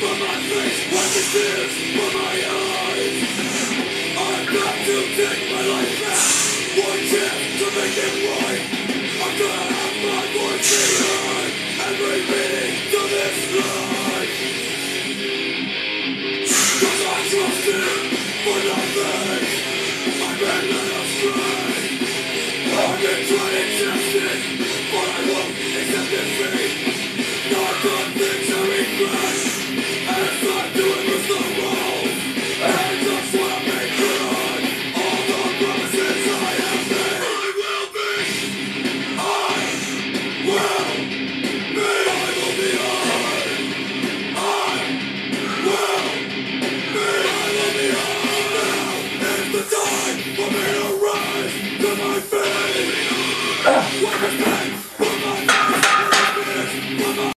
But my face washes tears from my eyes I've got to take my life back One chance to make it right I'm gonna have my voice heard Every meaning to this life Cause I trusted for nothing I've been led astray I've been tried and tested But I won't accept defeat Not the victory